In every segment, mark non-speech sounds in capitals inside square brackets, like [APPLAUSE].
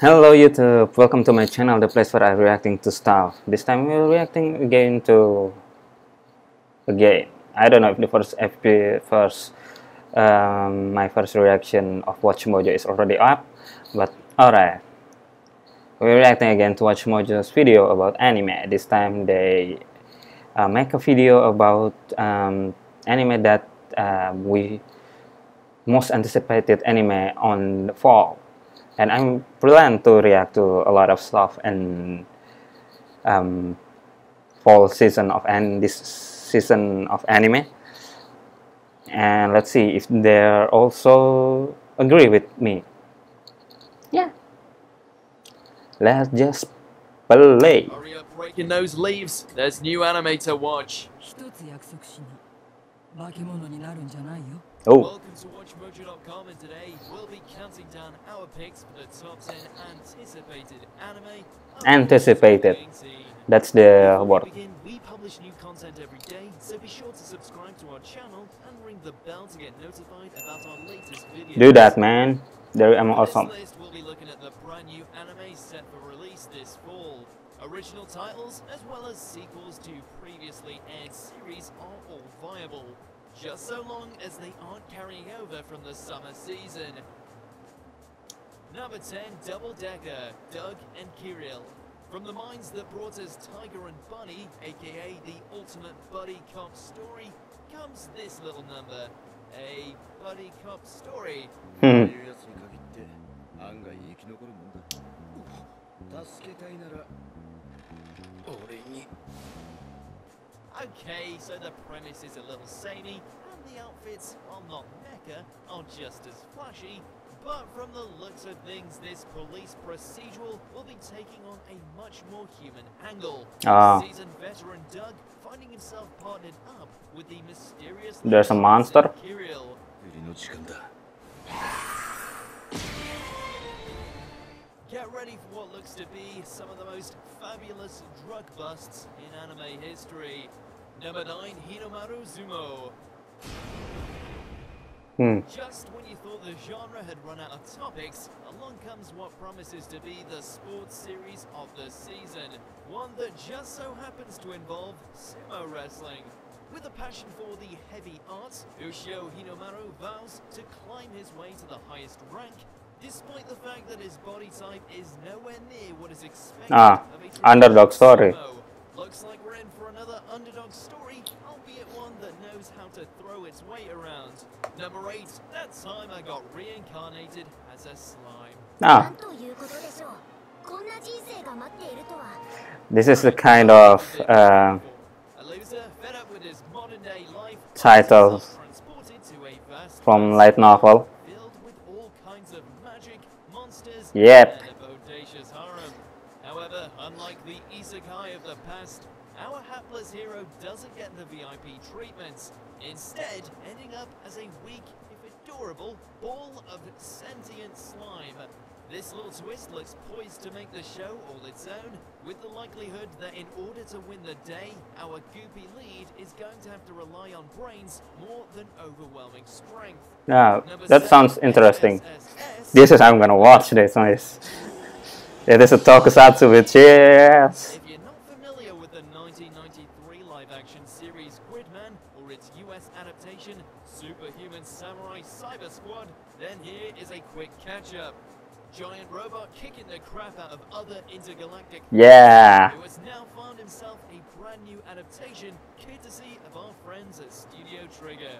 Hello YouTube, welcome to my channel, the place where I'm reacting to stuff. This time we're reacting again to again. I don't know if the first FP first um, my first reaction of WatchMojo is already up, but alright. We're reacting again to WatchMojo's video about anime. This time they uh, make a video about um, anime that uh, we most anticipated anime on the fall and I'm planning to react to a lot of stuff and um, fall season of and this season of anime. And let's see if they also agree with me. Yeah. Let's just play. Hurry up breaking those leaves. There's new anime to watch. Oh. Welcome and today we'll be counting down our picks for the top 10 anticipated anime. Anticipated. that's the word we begin, we publish new content every day, so be sure to subscribe to our channel and ring the bell to get notified about our latest videos. do that man there am um, awesome This list, we'll be looking at the brand new anime set for release this fall. Original titles, as well as sequels to previously aired series, are all viable. Just so long as they aren't carrying over from the summer season. Number 10, Double Decker, Doug and Kirill. From the minds that brought us Tiger and Bunny, aka the ultimate buddy cop story, comes this little number. A buddy cop story [LAUGHS] hmm. Okay, so the premise is a little samey, and the outfits, while not mecha, are just as flashy, but from the looks of things, this police procedural will be taking on a much more human angle. Ah. Seasoned veteran Doug finding himself partnered up with the mysterious... There's a monster? Get ready for what looks to be some of the most fabulous drug busts in anime history. Number 9, Hinomaru Zumo. hmm. Just when you thought the genre had run out of topics, along comes what promises to be the sports series of the season. One that just so happens to involve sumo wrestling. With a passion for the heavy arts, Ushio Hinomaru vows to climb his way to the highest rank, despite the fact that his body type is nowhere near what is expected Ah, of a underdog story. sumo. Looks like we're in for another underdog story, albeit one that knows how to throw its weight around. Number 8, that time I got reincarnated as a slime. Ah. This is the kind of uh, title from light novel. Yep. The VIP treatment, instead ending up as a weak, if adorable, ball of sentient slime. This little twist looks poised to make the show all its own, with the likelihood that in order to win the day, our goopy lead is going to have to rely on brains more than overwhelming strength. yeah that sounds interesting. This is I'm gonna watch this is it is a tokusatsu with cheers If you're not familiar with the 1993 live-action series Gridman or its US adaptation Superhuman Cyber Squad, then here is a quick catch-up. Giant robot kicking the crap out of other intergalactic yeah who has now found himself a brand new adaptation courtesy of our friends at Studio Trigger.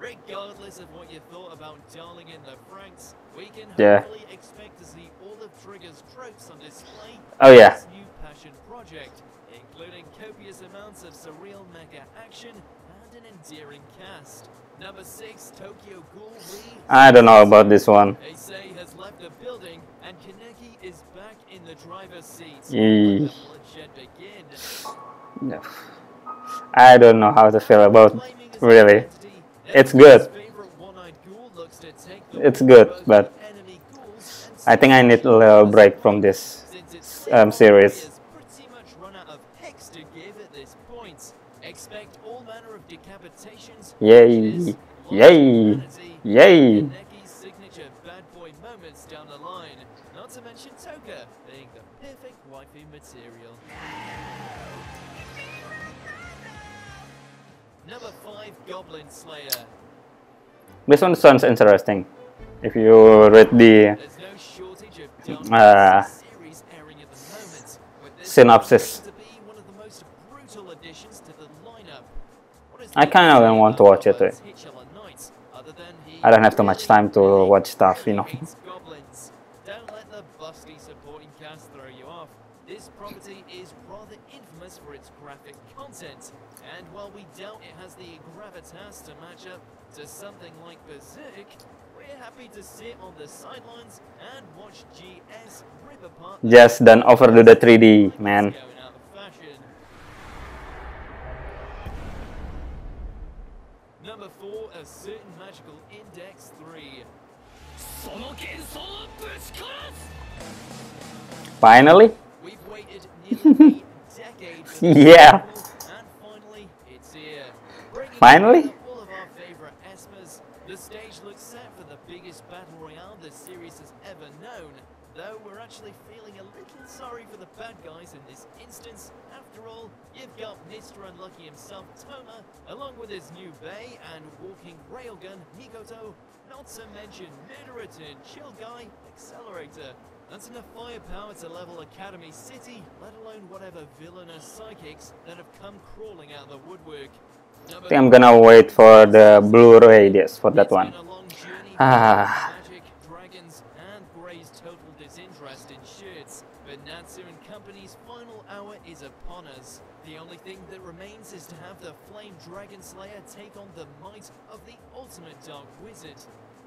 Regardless of what you thought about Darling in the Franxx, we can Yeah. hopefully expect to see all of Trigger's tropes on display Oh, in yeah. this new passion project, including copious amounts of surreal mecha action and cast. Number 6, Tokyo Ghoul Lee. I don't know about this one has left the building, and Kaneki is back in the driver's seat. Yee. Let the bloodshed begin. No. [SIGHS] I don't know how to feel about really It's good. favorite one-eyed ghoul looks to take the It's good, but enemy ghouls and I think I need a little break from this um, series. players pretty much run out of hex to give at this point. Expect all manner of decapitations, Yay. punches, lots of Yay. humanity, Yay. and Neki's signature bad boy moments down the line. Not to mention Toka being the perfect waifu material. Number 5 Goblin Slayer. This one sounds interesting. If you read the no of Uh, series airing at the moment, with this synopsis. to be one of the most brutal additions to the lineup. What is I kinda don't want to watch it, Robert's. Hitchell Knights, other than he I don't have too much time to watch stuff, you know. [LAUGHS] really hates goblins. Don't let the busty supporting cast throw you off. This property is rather infamous for its graphic content, and while we doubt it has the gravitas to match up to something like Berserk, we're happy to sit on the sidelines and watch GS rip apart Just don't overdo the 3D, man. A certain magical index three. Finally? We've waited nearly a decade [LAUGHS] Yeah. and finally, it's here. Finally? all of our favorite Espers, the stage looks set for the biggest battle royale the series has ever known. Though we're actually feeling a little sorry for the bad guys in this instance. After all, you've got Mr. Unlucky himself, Toma, along with his new bae and walking railgun, Mikoto, not to mention turned Chill Guy, Accelerator. That's enough firepower to level Academy City, let alone whatever villainous psychics that have come crawling out of the woodwork. I think I'm gonna wait for the Blu-ray disc for that one. [LAUGHS] Ah. And Gray's total disinterest in shirts. But Natsu and Company's final hour is upon us. The only thing that remains is to have the Flame Dragon Slayer take on the might of the ultimate Dark Wizard.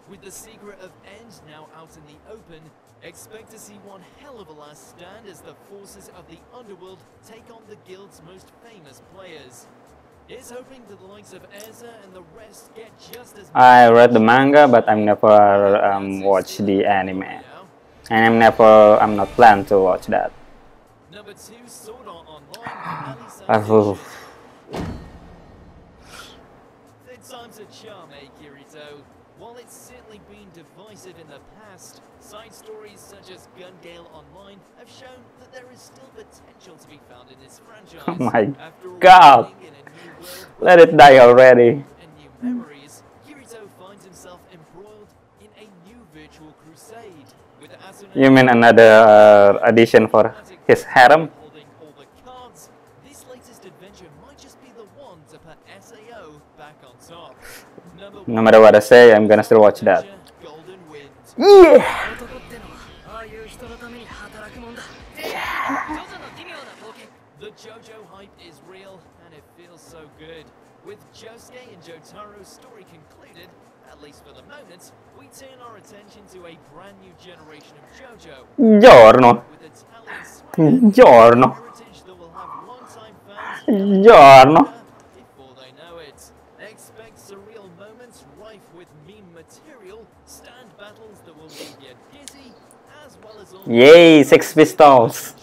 With the secret of End now out in the open, expect to see one hell of a last stand as the forces of the underworld take on the guild's most famous players. Here's hoping that the likes of Erza and the rest get just as I read the manga, but I'm never um, watched the anime, and I'm never, I'm not plan to watch that. Number two, Sword Art Online. [SIGHS] divisive in the past, side stories such as Gun Gale Online have shown that there is still potential to be found in this franchise. [LAUGHS] Oh my After God. living in a new world Let it die already. and new memories, Kirito finds himself embroiled in a new virtual crusade with Asuna You mean another uh, addition for his harem? Holding all the cards, this latest adventure might just be the one to put SAO back on top. Number No matter what I say, I'm gonna still watch that. Yeah! The JoJo hype is real and it feels so good. With Josuke and Jotaro's story concluded, at least for the moment, we turn our attention to a brand new generation of JoJo. Giorno. Giorno. Giorno. Yay, Sex Pistols.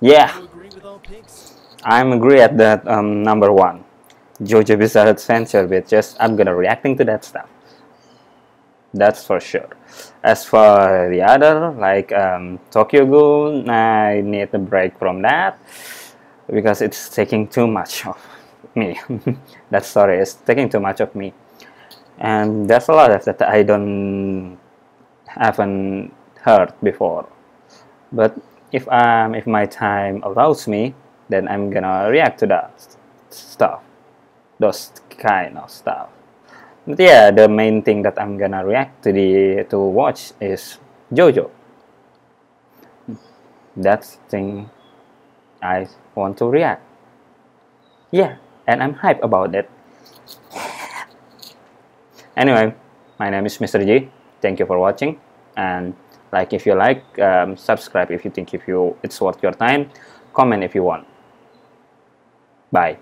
Yeah, I'm agree at that um, number one. Jojo Bizarre Adventure with just I'm gonna reacting to that stuff. That's for sure. As for the other, like um, Tokyo Ghoul, I need a break from that because it's taking too much of me. [LAUGHS] that story is taking too much of me, and there's a lot of that I don't haven't heard before. But if um if my time allows me, then I'm gonna react to that stuff, those kind of stuff. But yeah, the main thing that I'm gonna react to the to watch is JoJo. That's thing I want to react. Yeah, and I'm hyped about it. Anyway, my name is Mr. G. Thank you for watching, and like if you like, um, subscribe if you think if you it's worth your time, comment if you want. Bye.